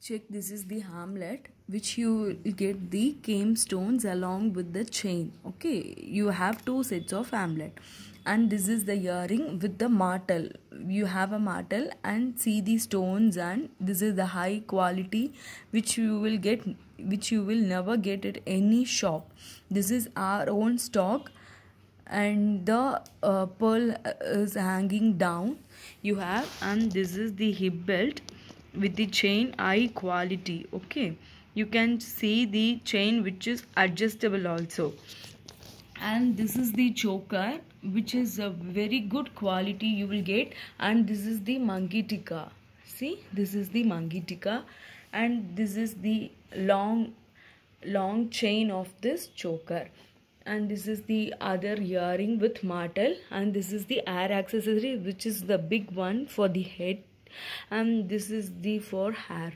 check this is the hamlet which you get the kemp stones along with the chain. Okay you have two sets of hamlet. And this is the earring with the martel. You have a martel and see the stones and this is the high quality which you will get which you will never get at any shop. This is our own stock and the uh, pearl is hanging down. You have and this is the hip belt with the chain high quality okay? You can see the chain which is adjustable also. And this is the choker which is a very good quality you will get. And this is the maang tikka. See this is the maang tikka. And this is the long long chain of this choker. And this is the other earring with martel. And this is the air accessory which is the big one for the head and this is the for hair